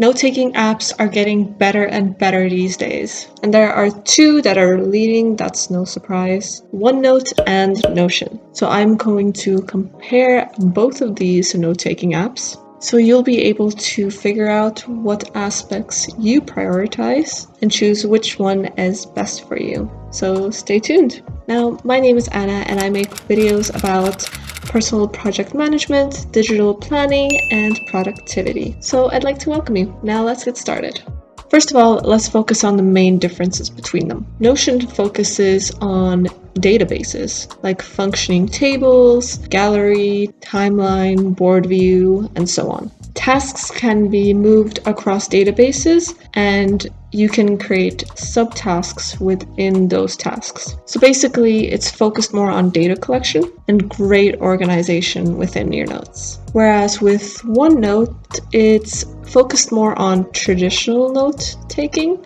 Note taking apps are getting better and better these days, and there are two that are leading, that's no surprise OneNote and Notion. So I'm going to compare both of these note taking apps. So you'll be able to figure out what aspects you prioritize and choose which one is best for you. So stay tuned. Now, my name is Anna and I make videos about personal project management, digital planning, and productivity. So I'd like to welcome you. Now let's get started. First of all, let's focus on the main differences between them. Notion focuses on databases like functioning tables, gallery, timeline, board view, and so on. Tasks can be moved across databases and you can create subtasks within those tasks. So basically, it's focused more on data collection and great organization within your notes. Whereas with OneNote, it's focused more on traditional note taking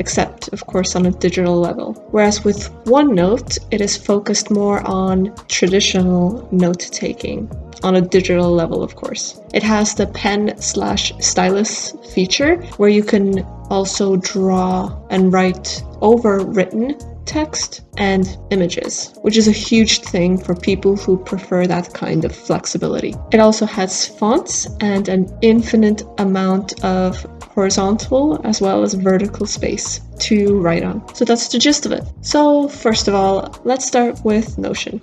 except of course on a digital level. Whereas with OneNote, it is focused more on traditional note taking on a digital level, of course. It has the pen slash stylus feature where you can also draw and write over written text and images, which is a huge thing for people who prefer that kind of flexibility. It also has fonts and an infinite amount of horizontal as well as vertical space to write on. So that's the gist of it. So first of all, let's start with Notion.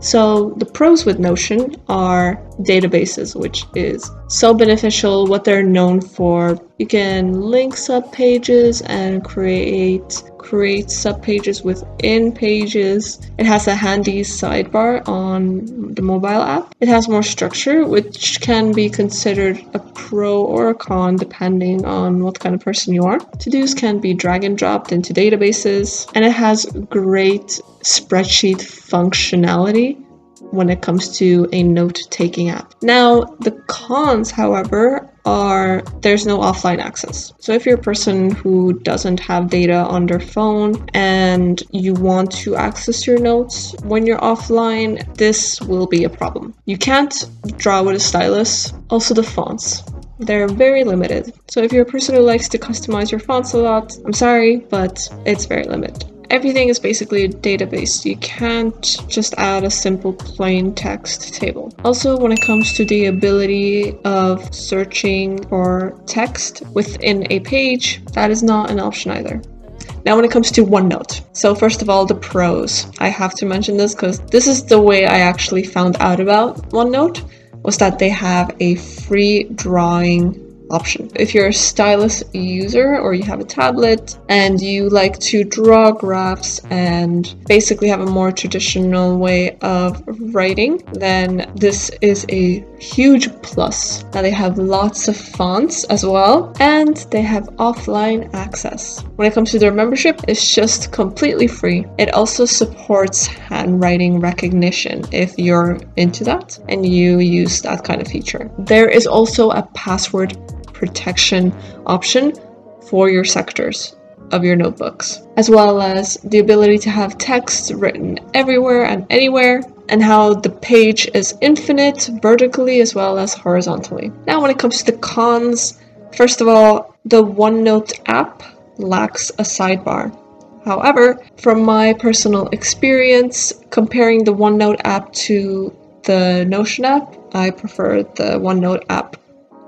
So the pros with Notion are databases, which is so beneficial, what they're known for. You can link sub pages and create create subpages within pages. It has a handy sidebar on the mobile app. It has more structure, which can be considered a pro or a con depending on what kind of person you are. To-dos can be drag and dropped into databases, and it has great spreadsheet functionality when it comes to a note taking app. Now, the cons, however, are there's no offline access. So if you're a person who doesn't have data on their phone and you want to access your notes when you're offline, this will be a problem. You can't draw with a stylus. Also the fonts. They're very limited. So if you're a person who likes to customize your fonts a lot, I'm sorry, but it's very limited everything is basically a database. You can't just add a simple plain text table. Also, when it comes to the ability of searching for text within a page, that is not an option either. Now, when it comes to OneNote, so first of all, the pros. I have to mention this because this is the way I actually found out about OneNote was that they have a free drawing option. If you're a stylus user or you have a tablet and you like to draw graphs and basically have a more traditional way of writing, then this is a huge plus. Now they have lots of fonts as well and they have offline access. When it comes to their membership, it's just completely free. It also supports handwriting recognition if you're into that and you use that kind of feature. There is also a password protection option for your sectors of your notebooks, as well as the ability to have text written everywhere and anywhere, and how the page is infinite vertically as well as horizontally. Now, when it comes to the cons, first of all, the OneNote app lacks a sidebar. However, from my personal experience, comparing the OneNote app to the Notion app, I prefer the OneNote app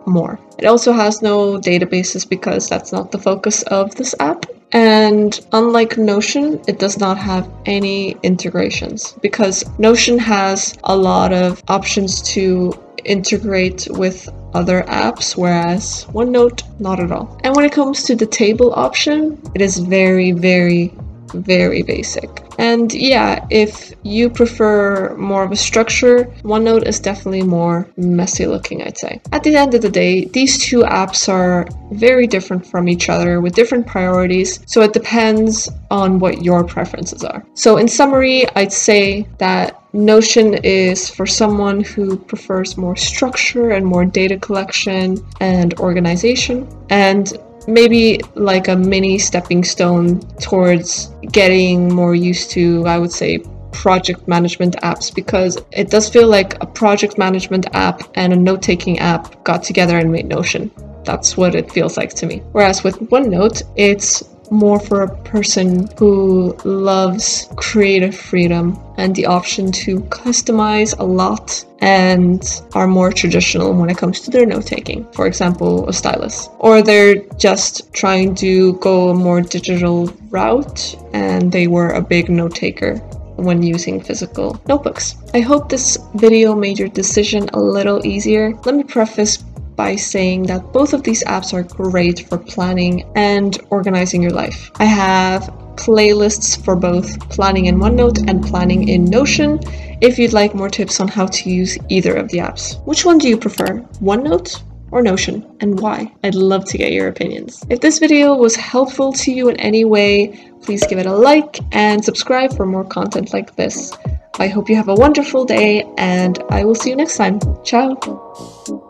more. It also has no databases because that's not the focus of this app. And unlike Notion, it does not have any integrations because Notion has a lot of options to integrate with other apps, whereas OneNote, not at all. And when it comes to the table option, it is very, very very basic. And yeah, if you prefer more of a structure, OneNote is definitely more messy looking, I'd say. At the end of the day, these two apps are very different from each other with different priorities, so it depends on what your preferences are. So, in summary, I'd say that Notion is for someone who prefers more structure and more data collection and organization. And maybe like a mini stepping stone towards getting more used to, I would say, project management apps because it does feel like a project management app and a note taking app got together and made Notion. That's what it feels like to me. Whereas with OneNote, it's more for a person who loves creative freedom and the option to customize a lot and are more traditional when it comes to their note taking. For example, a stylus. Or they're just trying to go a more digital route and they were a big note taker when using physical notebooks. I hope this video made your decision a little easier. Let me preface by saying that both of these apps are great for planning and organizing your life. I have playlists for both planning in OneNote and planning in Notion if you'd like more tips on how to use either of the apps. Which one do you prefer, OneNote or Notion, and why? I'd love to get your opinions. If this video was helpful to you in any way, please give it a like and subscribe for more content like this. I hope you have a wonderful day, and I will see you next time. Ciao!